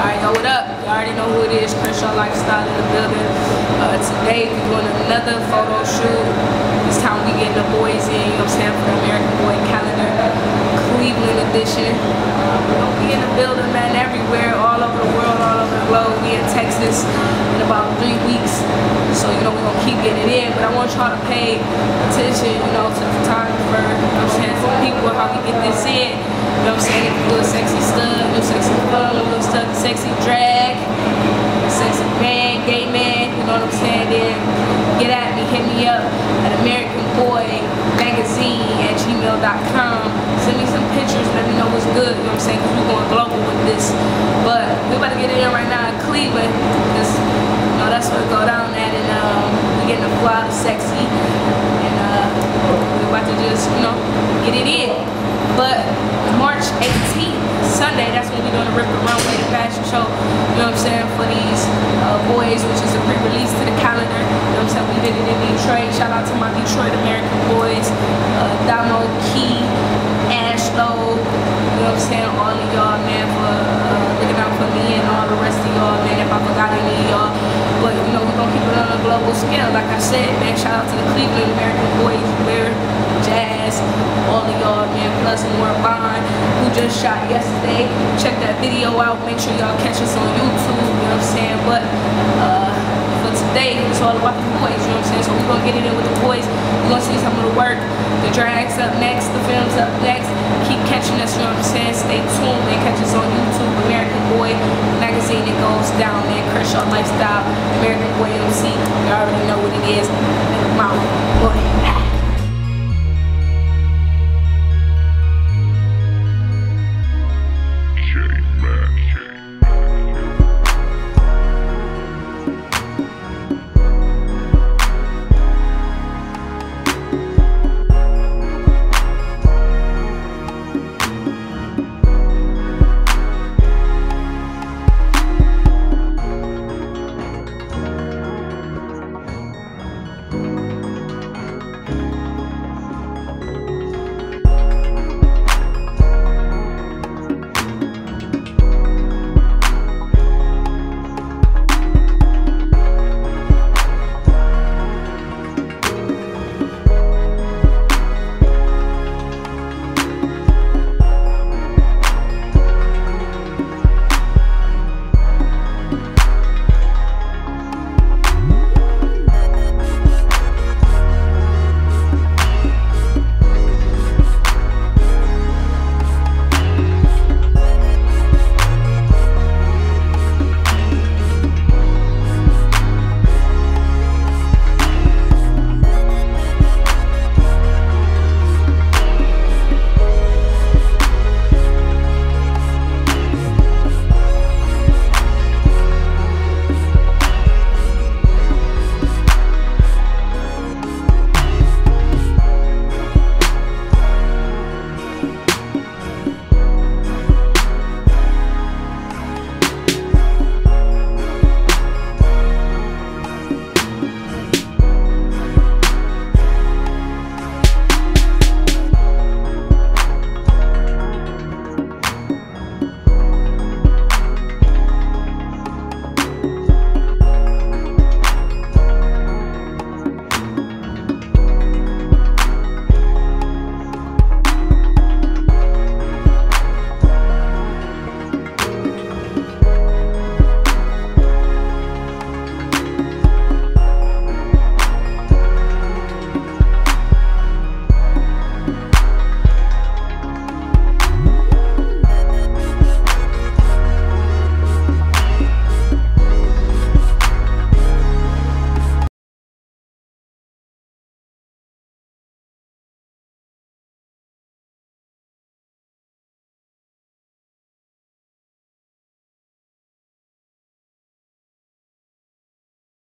Alright, yo, what up? You already know who it is, Crenshaw Lifestyle in the building. Uh, today, we're doing another photo shoot. This time we getting the boys in, you know what I'm saying, for the American Boi calendar. Cleveland edition. Gonna be in the building, man, everywhere, all over the world, all over the globe. We in Texas in about three weeks. So, you know, we're gonna keep getting it in. But I want y'all to pay attention, you know, to the photographer, you know what I'm saying, people, how we get this in. You know what I'm saying? Get the little sexy stud, little sexy fun, little stud, sexy drag, sexy man, gay man, you know what I'm saying? Then get at me, hit me up at American Boi Magazine at gmail.com. Send me some pictures, let me know what's good, you know what I'm saying? Because we're going global with this. But we're about to get in right now in Cleveland. Because, you know, that's where it go down at. And um, we're getting the fly, sexy. And uh, we're about to just, you know, get it in. But March 18th, Sunday, that's when we're going to rip the runway, the fashion show, you know what I'm saying, for these uh, boys, which is a pre-release to the calendar. In Detroit. Shout out to my Detroit American boys, uh, Damo, Key, Ashlow, you know what I'm saying, all of y'all, man, for uh, looking out for me and all the rest of y'all, man, if I forgot any of y'all. But, you know, we're going to keep it on a global scale. Like I said, man, shout out to the Cleveland American boys, Bear, Jazz, all of y'all, man, plus more Bond, who just shot yesterday. Check that video out. Make sure y'all catch us on YouTube, you know what I'm saying? But, uh, it's all about the boys, you know what I'm saying? So we're gonna get it in with the boys. We're gonna see some of the work. The drags up next, the films up next. Keep catching us, you know what I'm saying? Stay tuned and catch us on YouTube, American Boi Magazine. It goes down, man. Crenshaw Lifestyle, American Boi MC. You already know what it is. Mouth.